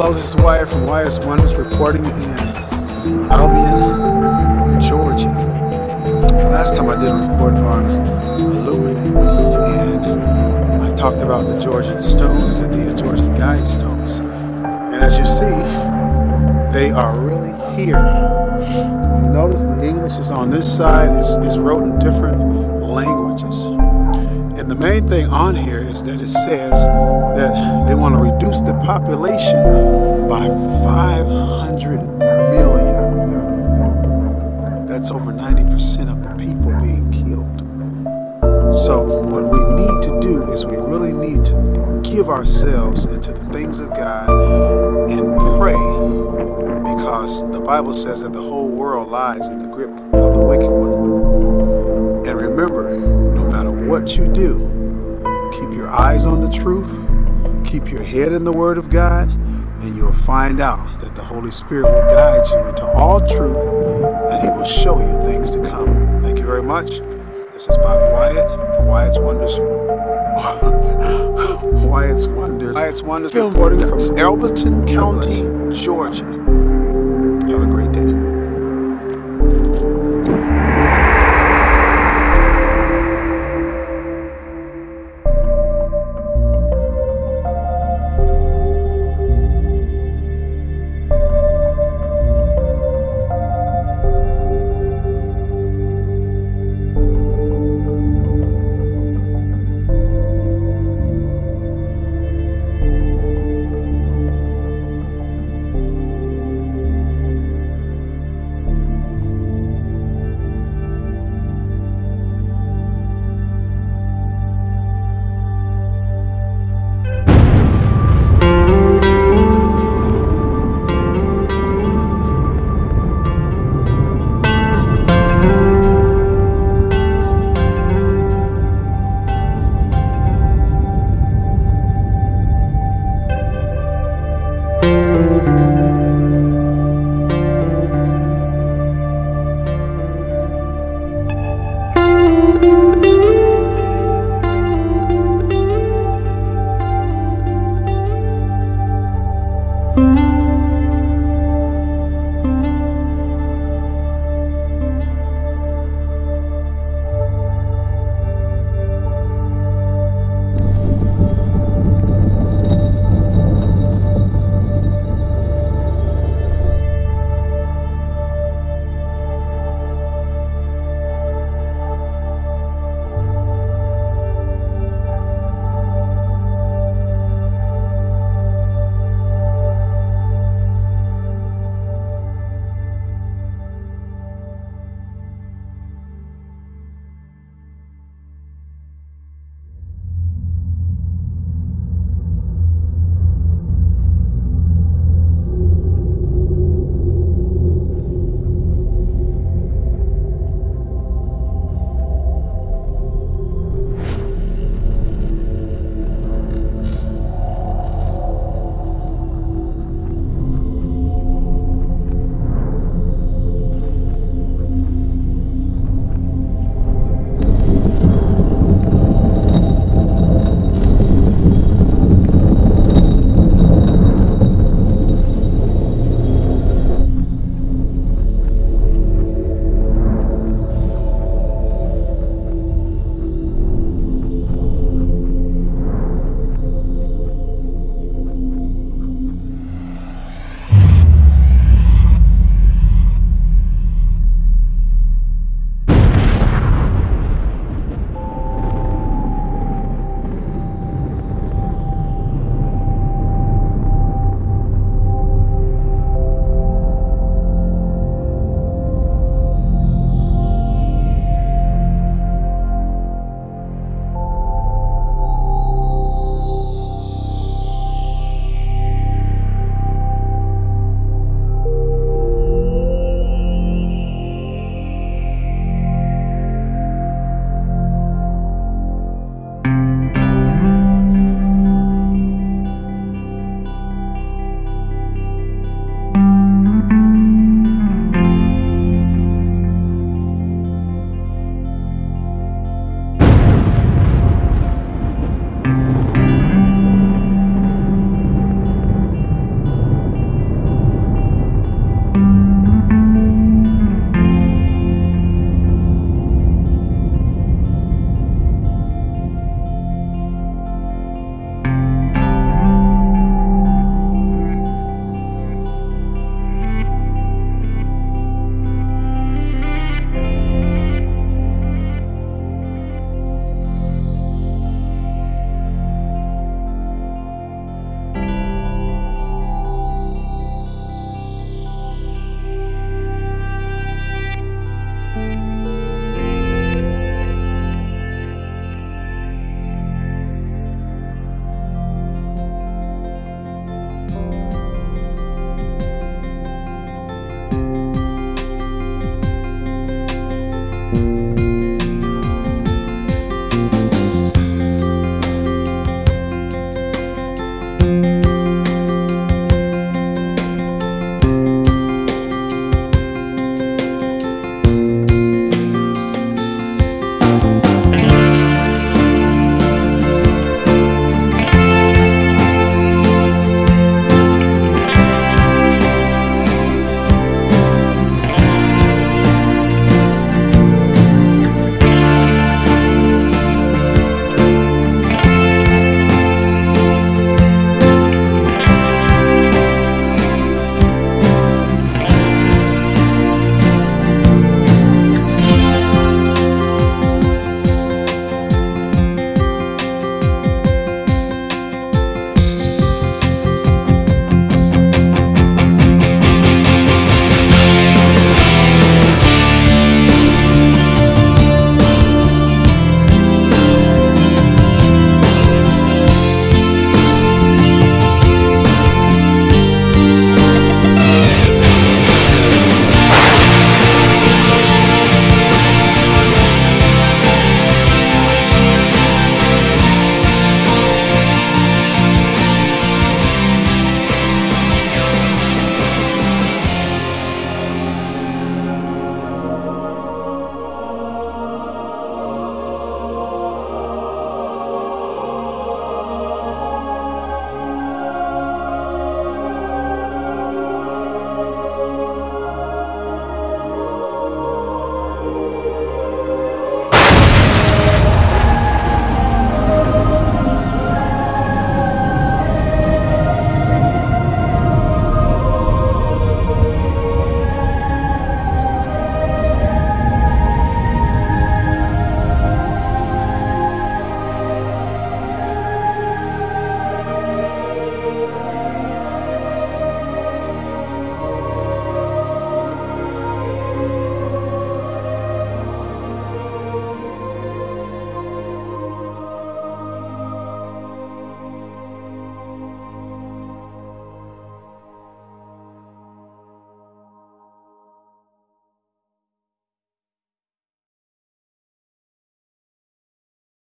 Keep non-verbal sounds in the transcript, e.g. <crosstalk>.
Hello, this is Wyatt from Wyatt's Wonders reporting in Elberton, Georgia. The last time I did a report on Illuminati, and I talked about the Georgian stones, the Georgian guide stones. And as you see, they are really here. Notice the English is on this side, it's, it's wrote in different languages. The main thing on here is that it says that they want to reduce the population by 500 million. That's over 90% of the people being killed. So what we need to do is we really need to give ourselves into the things of God and pray because the Bible says that the whole world lies in the grip of the wicked one. What you do. Keep your eyes on the truth, keep your head in the Word of God, and you'll find out that the Holy Spirit will guide you into all truth and He will show you things to come. Thank you very much. This is Bobby Wyatt for Wyatt's Wonders. <laughs> Wyatt's Wonders. Wyatt's Wonders reporting from Elberton County, Georgia.